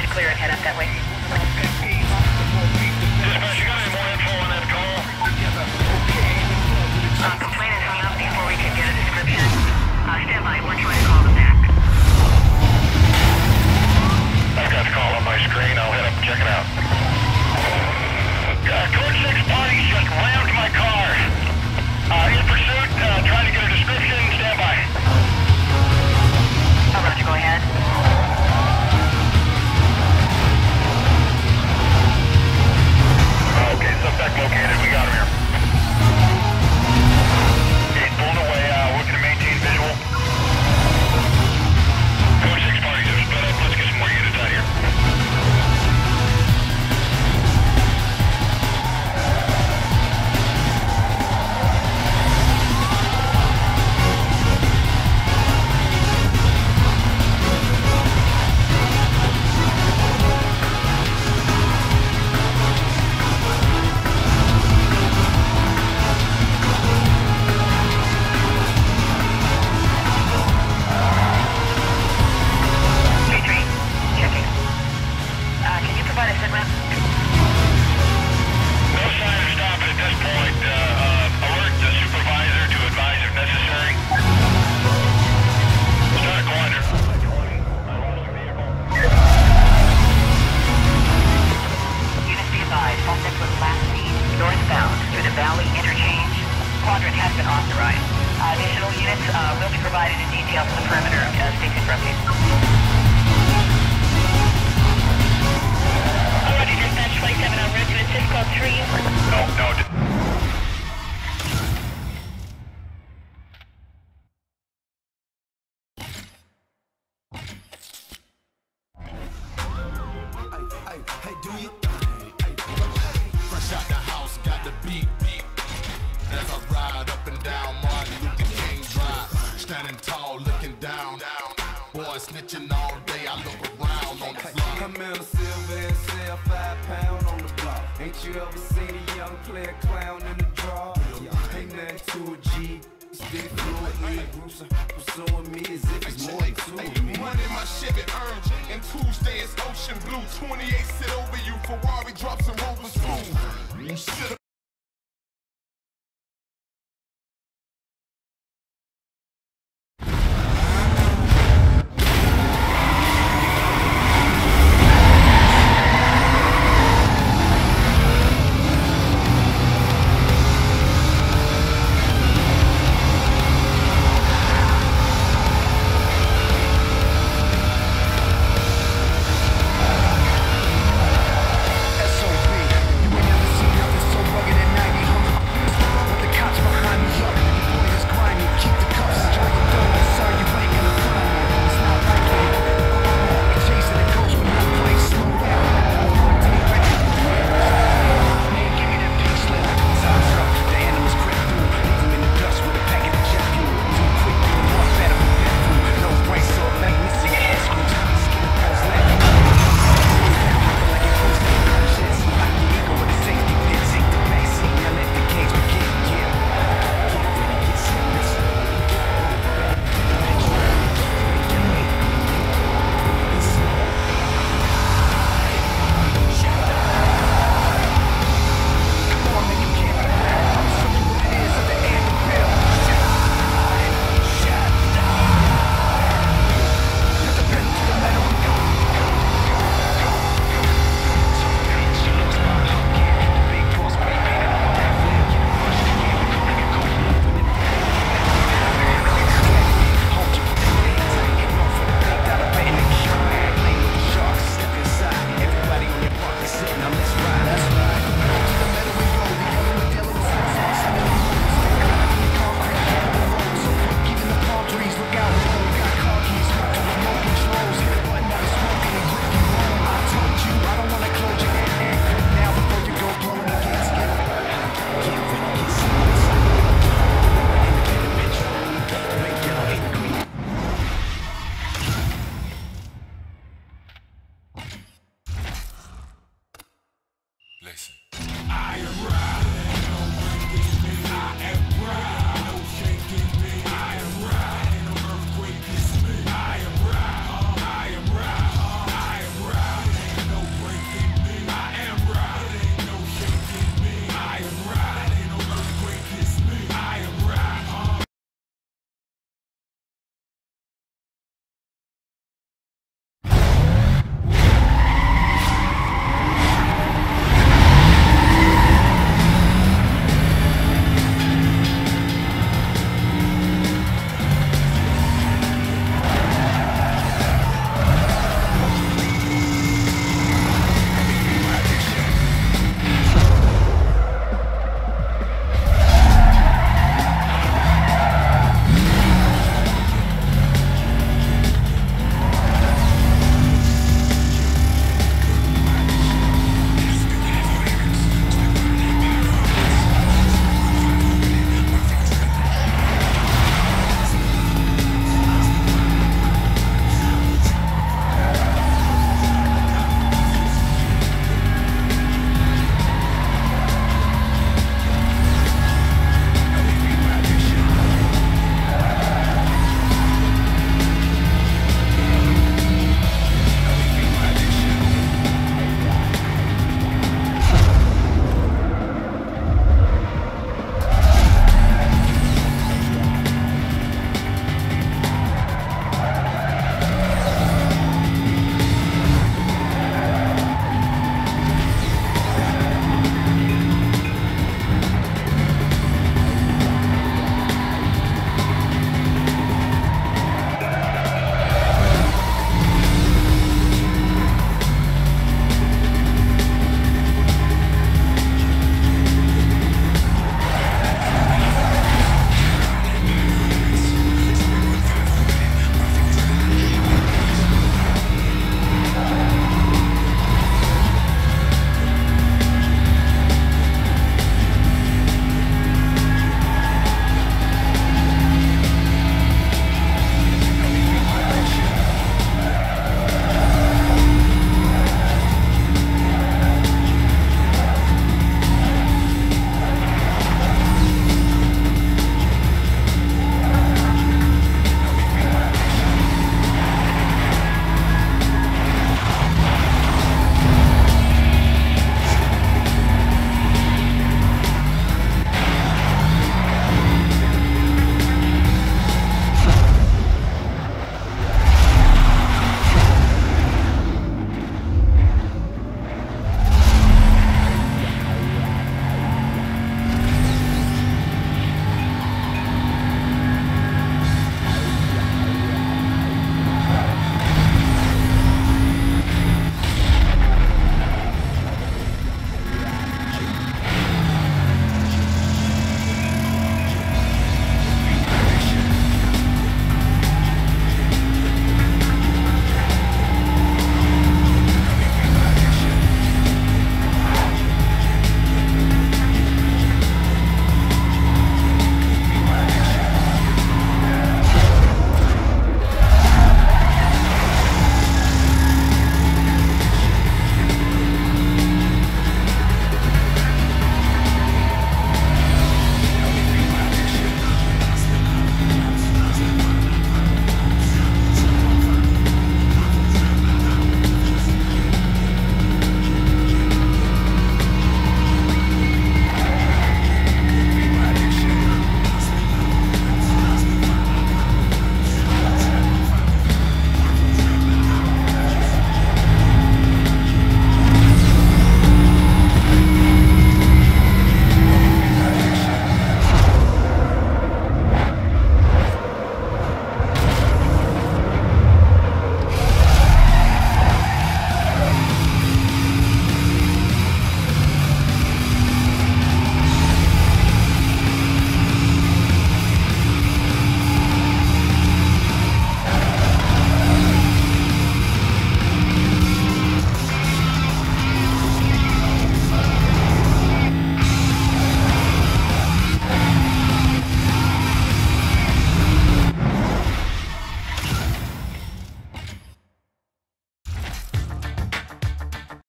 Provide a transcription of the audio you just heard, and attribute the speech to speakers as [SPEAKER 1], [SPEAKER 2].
[SPEAKER 1] to clear and head up that way.
[SPEAKER 2] Dispatch, you got any more info on that call?
[SPEAKER 1] Uh, complainant hung up before we can get a description. Uh, stand by, we're trying to call them back.
[SPEAKER 2] I've got the call on my screen, I'll head up and check it out. Uh, Code 6 party just rammed my car. Uh, in pursuit
[SPEAKER 1] Valley Interchange. Quadrant has been authorized. Uh, additional units uh, will be provided in detail for the perimeter. Uh, stay tuned for updates. Already dispatch 27 on
[SPEAKER 2] No, no.
[SPEAKER 3] Fresh out the house, got the beat. searching all day. I look around on the block.
[SPEAKER 4] I'm in a silver and sell five pound on the block. Ain't you ever seen a young player clown in the draw? Ain't nothing to a G. Stick fluid, me groups are pursuing me as if it's more than two.
[SPEAKER 3] Money my Chevy earned, and Tuesday is ocean blue. 28 sit over you, Ferrari drops and
[SPEAKER 4] Rovers food.
[SPEAKER 3] Should've life.